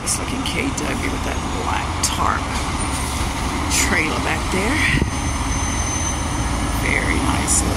nice looking KW with that black tarp trailer back there. Very nice look.